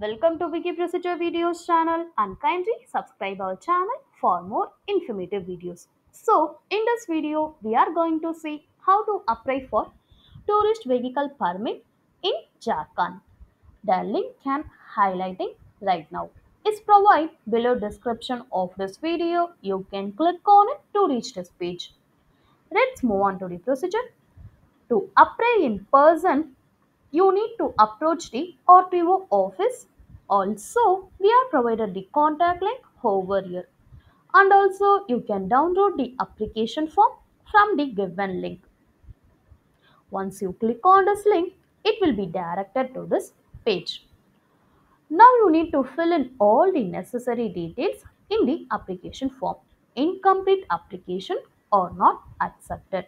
Welcome to Wiki Procedure Videos channel and kindly subscribe our channel for more informative videos. So, in this video, we are going to see how to apply for tourist vehicle permit in Jharkhand. The link I'm highlighting right now is provided below description of this video. You can click on it to reach this page. Let's move on to the procedure. To apply in person, you need to approach the RTO office. Also, we are provided the contact link over here. And also, you can download the application form from the given link. Once you click on this link, it will be directed to this page. Now you need to fill in all the necessary details in the application form. Incomplete application or not accepted.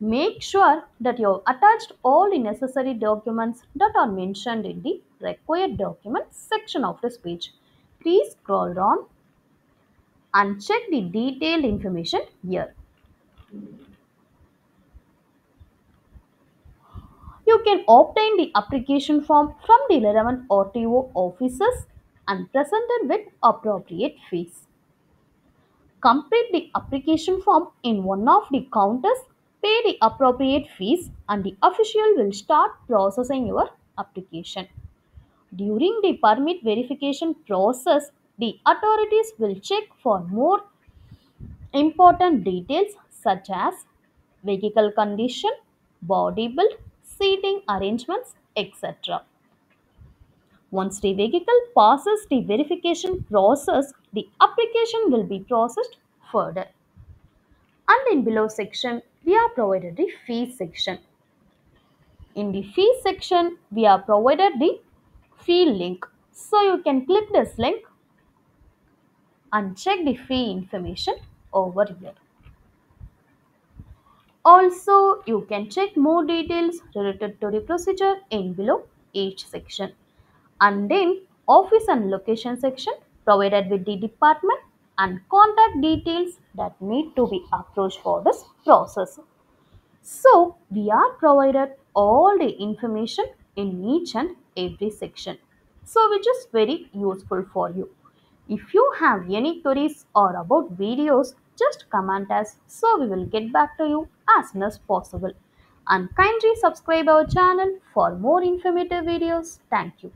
Make sure that you have attached all the necessary documents that are mentioned in the required documents section of this page. Please scroll down and check the detailed information here. You can obtain the application form from the relevant RTO offices and present it with appropriate fees. Complete the application form in one of the counters, pay the appropriate fees, and the official will start processing your application. During the permit verification process, the authorities will check for more important details such as vehicle condition, body build, seating arrangements, etc. Once the vehicle passes the verification process, the application will be processed further. And in below section, we are provided the fee section. In the fee section, we are provided the fee link. So you can click this link and check the fee information over here. Also, you can check more details related to the procedure in below each section. And then office and location section provided with the department and contact details that need to be approached for this process. So, we are provided all the information in each and every section. So, which is very useful for you. If you have any queries or about videos, just comment us so we will get back to you as soon as possible. And kindly subscribe our channel for more informative videos. Thank you.